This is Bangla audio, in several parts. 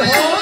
아,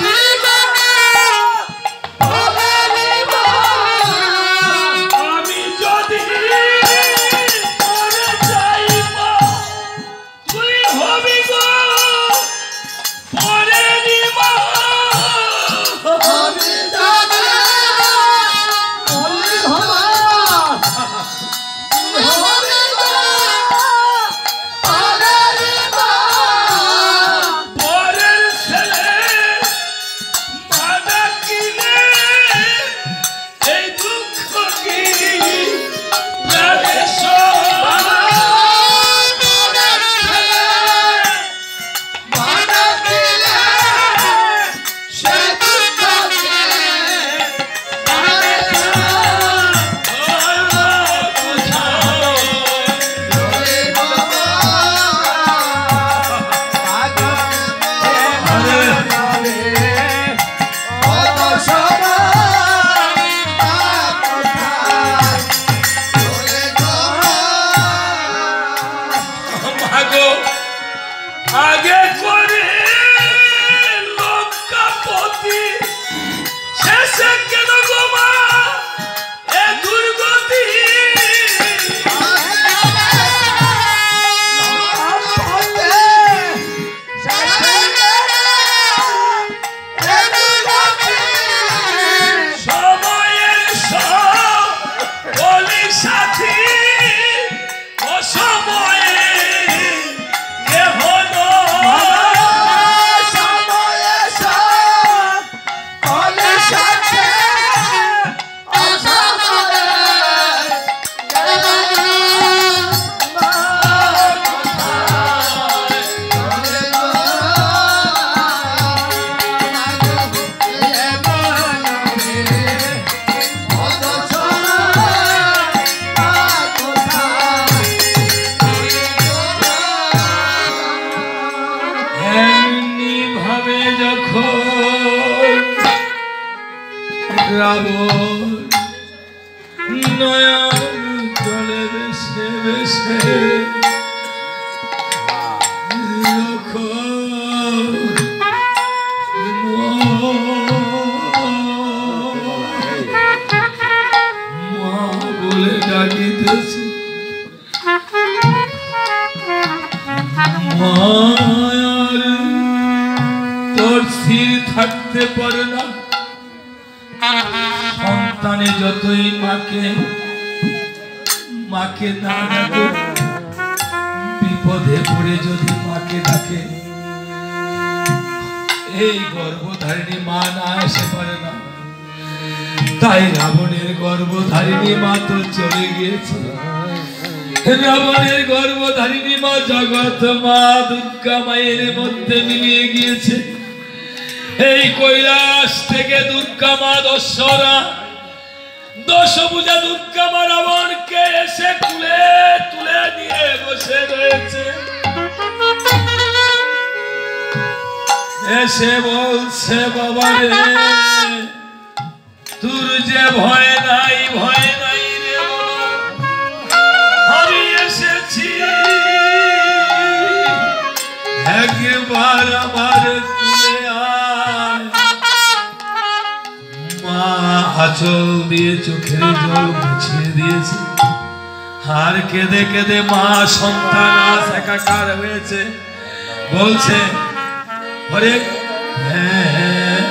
বলি সন্তানে যতই মাকে মাকে বিপদে পড়ে যদি মাকে ডাকে। এই গর্ভধারিণী মা না এসে পারে না। তাই রাবণের গর্ভধারিণী মা তো চলে গিয়েছে। রাবণের গর্ভধারিণী মা জগৎ মা দুর্গা মায়ের মধ্যে মিলিয়ে গিয়েছে। এই কৈলাস থেকে দুর্গা মা দশরা দশ পূজা দুর্গা মা রাবণকে এসে তুলে তুলে নিয়ে বসে রয়েছে। এসে বলছে বাবা রে তোর যে ভয় নাই ভয় নাই আঁচল দিয়ে চোখের জল মুছিয়ে দিয়েছে। আর কেঁদে কেঁদে মা সন্তান আজ একাকার হয়েছে। বলছে হরে হেন,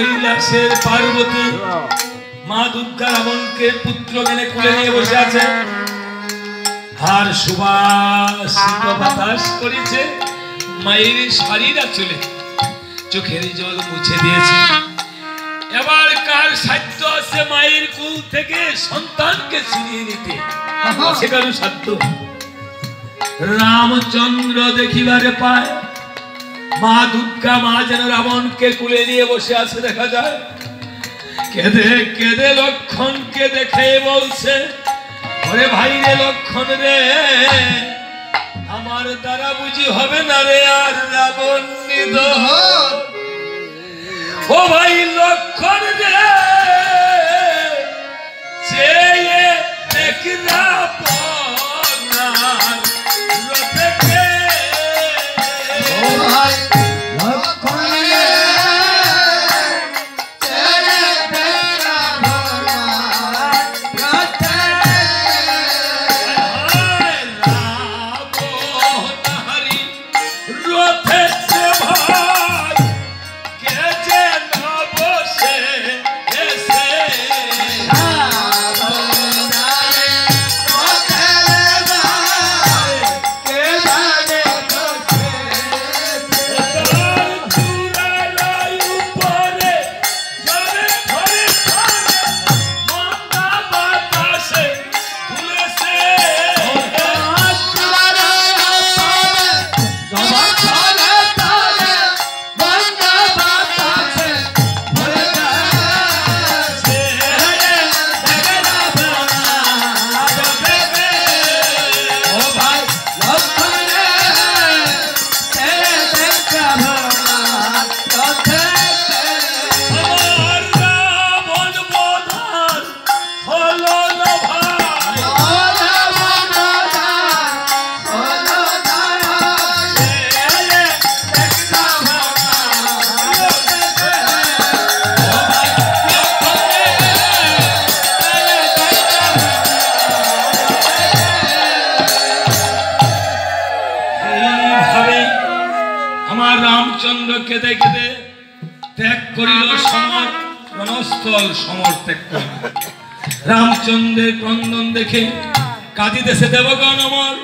কৈলাসের পার্বতী মা দুর্গা রাবণকে পুত্র জ্ঞানে কুলে নিয়ে বসে আছে। আর সুবাসিত বাতাস করেছে মায়ের শাড়িরা চলে চোখের জল মুছে দিয়েছে। এবার কার সাধ্য আছে মায়ের কুল থেকে সন্তানকে ছিনিয়ে নিতে? আছে কারও সাধ্য? রামচন্দ্র দেখিবারে পায় মা দুর্গা মা যেন রাবণকে কুলে নিয়ে বসে আছে, দেখা যায়। কেঁদে কেঁদে লক্ষণকে দেখে বলছে, ওরে ভাই রে লক্ষণ রে, আমার দ্বারা বুঝি হবে না রে আর রাবণ ও ভাই লক্ষণ রে চেয়ে দেখ না রণস্থল সমর ত্যাগ করিল রামচন্দ্রের ক্রন্দন দেখে কাঁদিতেছে দেবগণ অমর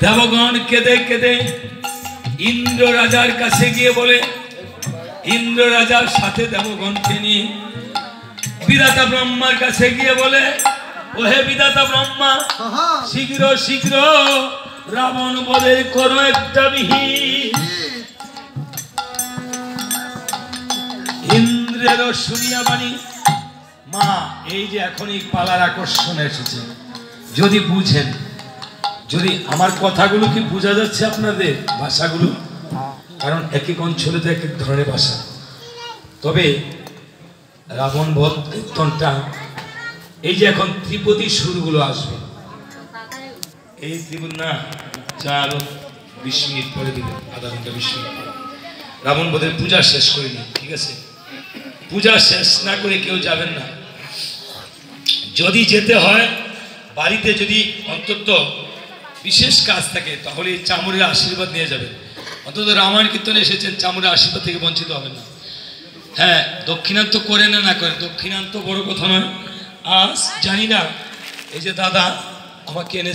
দেবগণ কেঁদে কেঁদে ইন্দ্র রাজার কাছে গিয়ে বলে ইন্দ্র রাজার সাথে দেবগণকে নিয়ে বিধাতা ব্রহ্মার কাছে গিয়ে বলে ওহে বিধাতা ব্রহ্মা শীঘ্র শীঘ্র রাবণ বলে করো একটা বিহিত ইন্দ্রেরও শুনিয়া বাণী। মা, এই যে এখন এই পালার আকর্ষণ এসেছে। যদি বুঝেন, যদি আমার কথাগুলো কি বোঝা যাচ্ছে আপনাদের ভাষাগুলো? কারণ এক এক অঞ্চলে তো এক এক ধরনের ভাষা। তবে রাবণ বধ কীর্তনটা, এই যে এখন ত্রিপদী সুরগুলো আসবে। এই ত্রিপদ না, চার বিশ মিনিট পরে দিবে, আধা ঘণ্টা বিশ মিনিট পরে। রাবণ বধের পূজা শেষ করিনি ঠিক আছে? পূজা শেষ না করে কেউ যাবেন না। যদি যেতে হয়, বাড়িতে যদি অন্তত বিশেষ কাজ থাকে, তাহলে চামড়ের আশীর্বাদ নিয়ে যাবেন। অন্তত রামায়ণ কীর্তনে এসেছেন চামড়ের আশীর্বাদ থেকে বঞ্চিত হবেন না। হ্যাঁ দক্ষিণান্ত করে না না করেন দক্ষিণান্ত বড় কথা নয়। আজ জানি না, এই যে দাদা আমাকে এনে